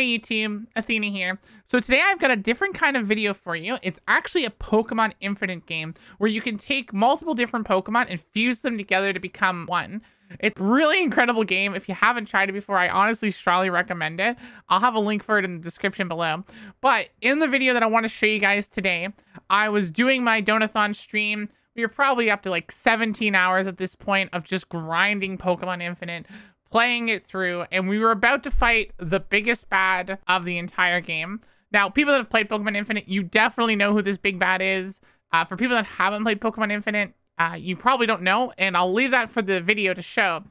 Hey team, Athena here. So today I've got a different kind of video for you. It's actually a Pokemon Infinite game where you can take multiple different Pokemon and fuse them together to become one. It's really incredible game. If you haven't tried it before, I honestly strongly recommend it. I'll have a link for it in the description below. But in the video that I want to show you guys today, I was doing my Donathon stream. We were probably up to like 17 hours at this point of just grinding Pokemon Infinite playing it through, and we were about to fight the biggest bad of the entire game. Now, people that have played Pokemon Infinite, you definitely know who this big bad is. Uh, for people that haven't played Pokemon Infinite, uh, you probably don't know, and I'll leave that for the video to show.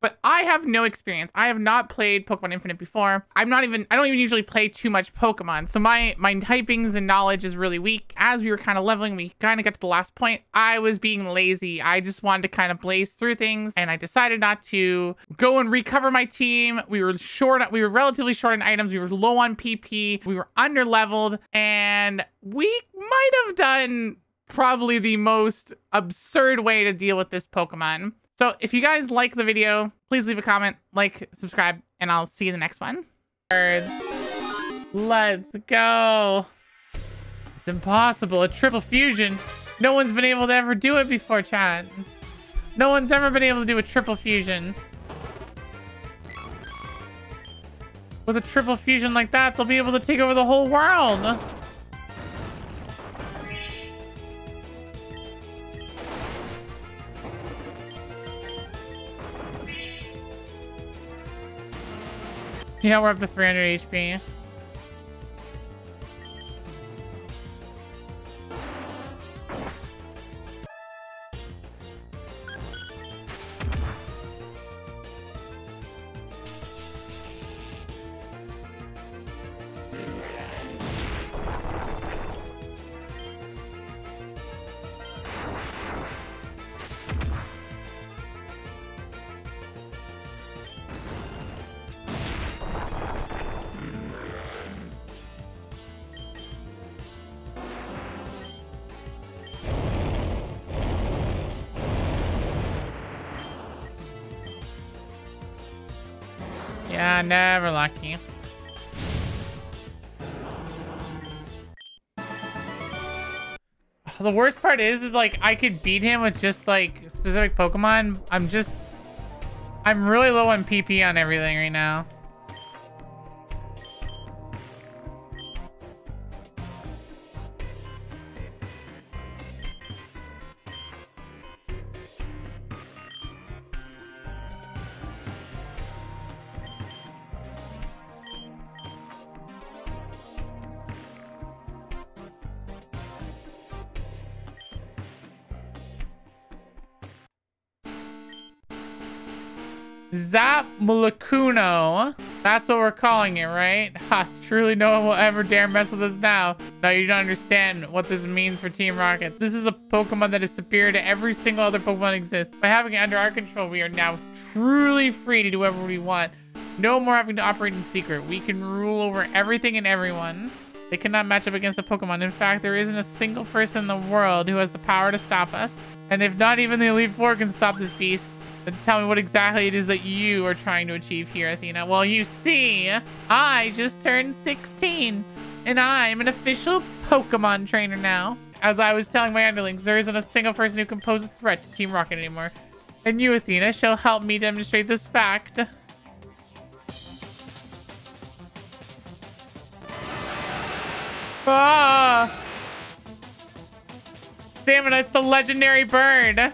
But I have no experience. I have not played Pokemon Infinite before. I'm not even, I don't even usually play too much Pokemon. So my, my typings and knowledge is really weak. As we were kind of leveling, we kind of got to the last point. I was being lazy. I just wanted to kind of blaze through things. And I decided not to go and recover my team. We were short, we were relatively short on items. We were low on PP. We were under leveled. And we might have done probably the most absurd way to deal with this Pokemon. So if you guys like the video, please leave a comment, like, subscribe, and I'll see you in the next one. Let's go. It's impossible. A triple fusion. No one's been able to ever do it before, Chad. No one's ever been able to do a triple fusion. With a triple fusion like that, they'll be able to take over the whole world. Yeah, we're up to 300 HP. Yeah, never lucky. The worst part is, is like, I could beat him with just like specific Pokemon. I'm just, I'm really low on PP on everything right now. Zap Mulakuno. That's what we're calling it, right? Ha, truly no one will ever dare mess with us now. Now you don't understand what this means for Team Rocket. This is a Pokemon that is superior to every single other Pokemon exists. By having it under our control, we are now truly free to do whatever we want. No more having to operate in secret. We can rule over everything and everyone. They cannot match up against a Pokemon. In fact, there isn't a single person in the world who has the power to stop us. And if not even the Elite Four can stop this beast, tell me what exactly it is that you are trying to achieve here, Athena. Well, you see, I just turned 16, and I'm an official Pokemon trainer now. As I was telling my underlings, there isn't a single person who can pose a threat to Team Rocket anymore. And you, Athena, shall help me demonstrate this fact. Ah! Stamina, it's the legendary bird.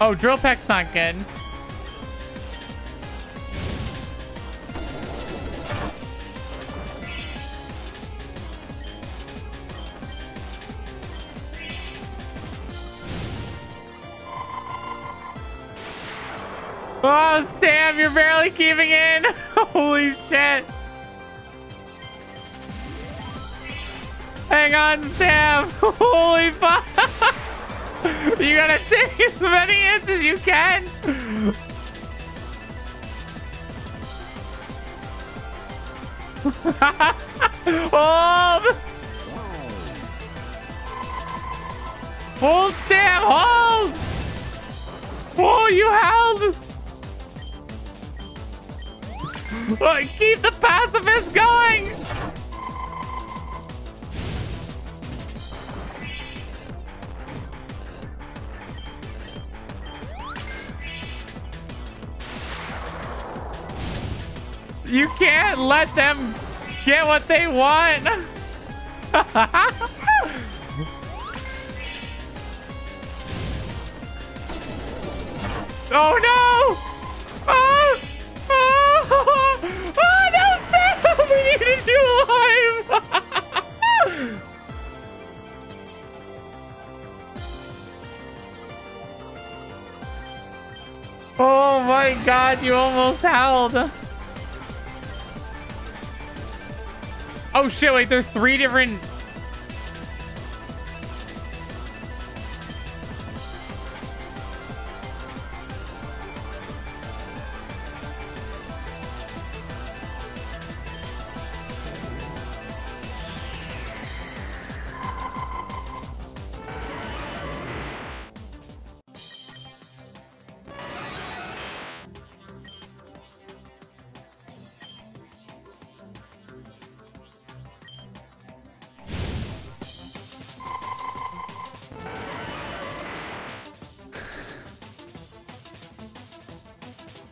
Oh, drill peck's not good. Oh, Stam, you're barely keeping in. Holy shit. Hang on, Stam. Holy fuck. you gotta take as many hits as you can. Hold! Hold, Sam! Hold! Oh, you held! Keep the pacifist going! You can't let them get what they want. oh no! Oh! Oh! Oh no, Sam! We needed you alive! oh my god, you almost held. Oh shit, wait, there's three different...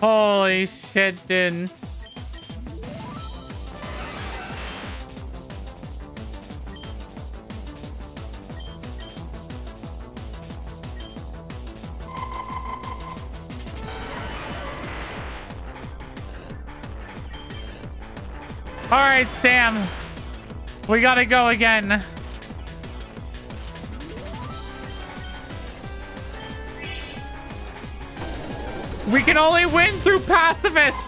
Holy shit, dude. All right, Sam. We gotta go again. We can only win through pacifists.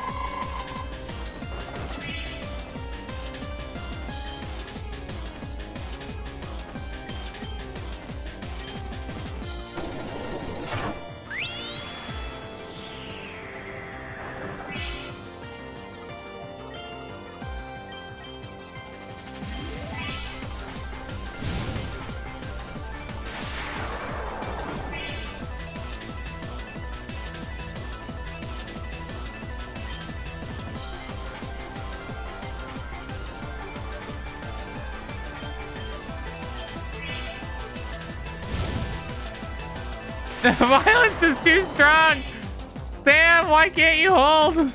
The violence is too strong. Sam, why can't you hold?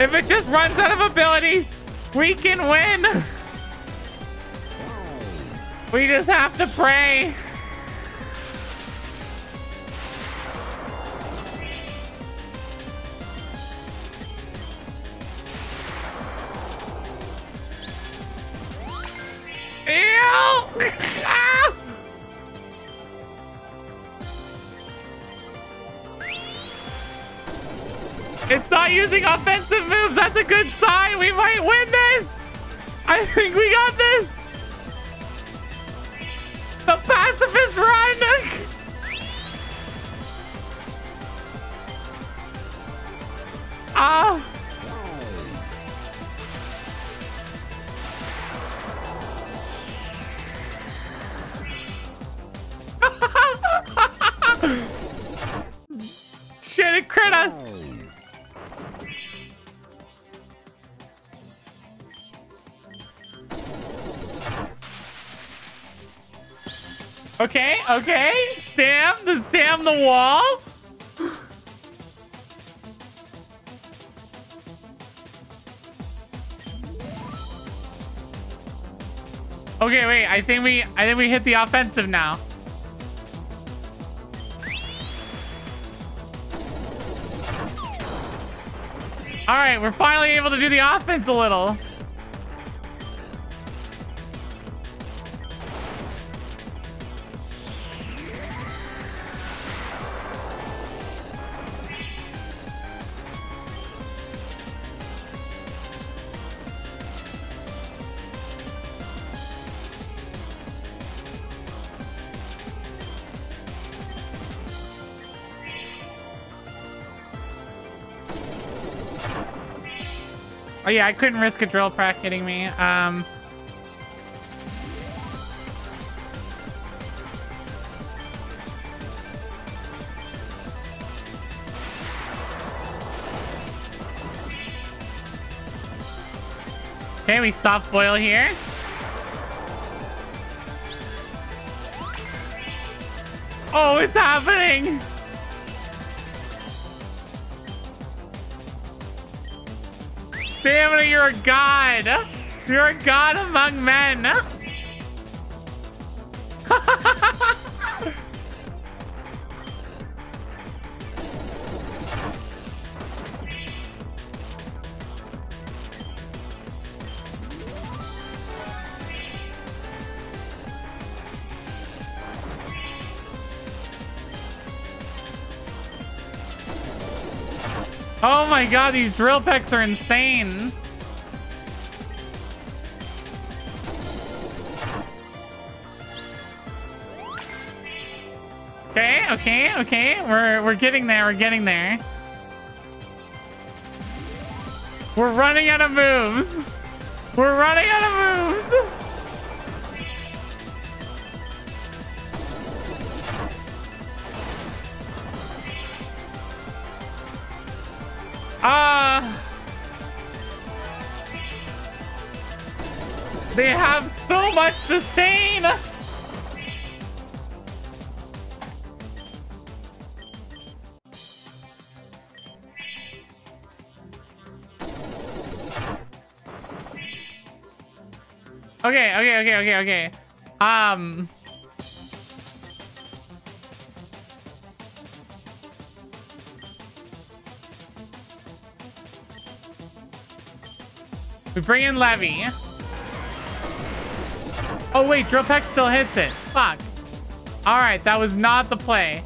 If it just runs out of abilities, we can win. We just have to pray. Using offensive moves. That's a good sign. We might win this. I think we got this. The pacifist run. Okay. Stam, the stam the wall. Okay, wait. I think we I think we hit the offensive now. All right, we're finally able to do the offense a little. Oh yeah, I couldn't risk a drill peck hitting me. Um, Okay, we soft boil here. Oh, it's happening! Stamina, you're a god! You're a god among men! Oh my god, these drill pecks are insane. Okay, okay, okay. We're we're getting there, we're getting there. We're running out of moves. We're running out of moves. Ah! Uh, they have so much sustain! Okay, okay, okay, okay, okay. Um... We bring in Levy. Oh, wait. Drill Peck still hits it. Fuck. All right. That was not the play.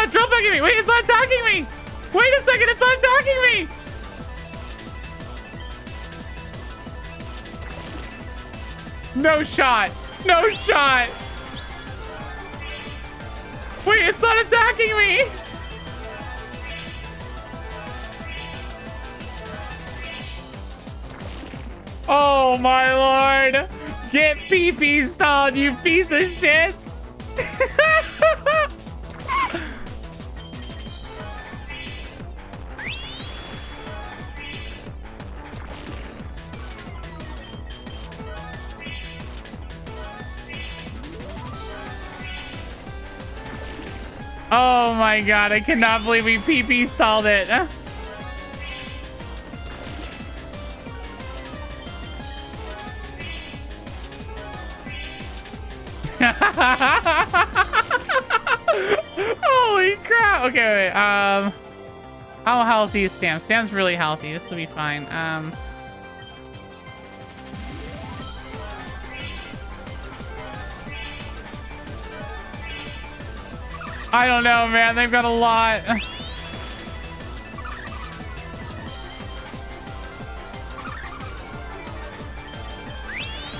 Not drill pecking me! Wait, it's not attacking me! Wait a second, it's not attacking me! No shot! No shot! Wait, it's not attacking me! Oh my lord! Get pee-pee stalled, you piece of shit! Oh my god, I cannot believe we PP stalled it. Holy crap. Okay, wait. Um, how healthy is Stam? Stam's really healthy. This will be fine. Um, I don't know, man. They've got a lot.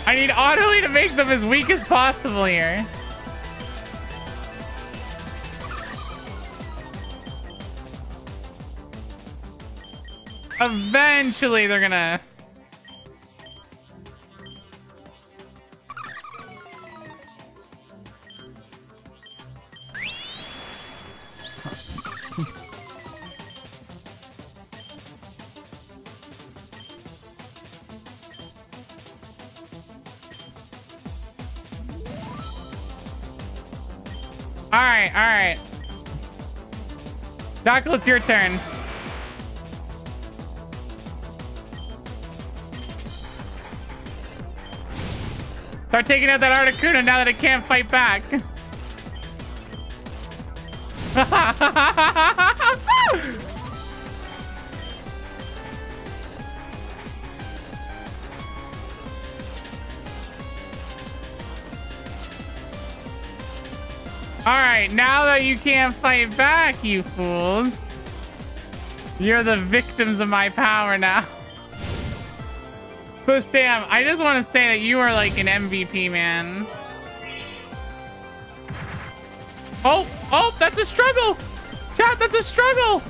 I need Autoly to make them as weak as possible here. Eventually, they're gonna... right, all right. Dockle, it's your turn. Start taking out that Articuno now that it can't fight back. Alright, now that you can't fight back, you fools. You're the victims of my power now. So, Stam, I just want to say that you are like an MVP, man. Oh, oh, that's a struggle. Chat, that's a struggle.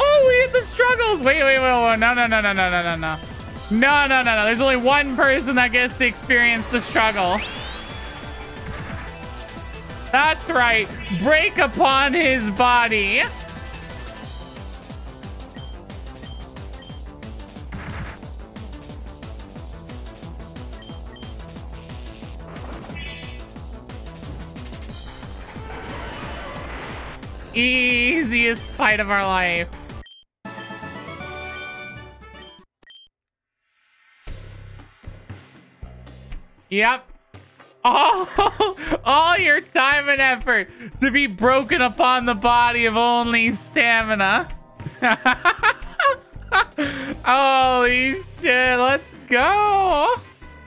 Oh, we hit the struggles. Wait, wait, wait, wait. No, no, no, no, no, no, no, no. No, no, no, no. There's only one person that gets to experience the struggle. That's right. Break upon his body. Easiest fight of our life. Yep. All, all your time and effort to be broken upon the body of only stamina. Holy shit, let's go.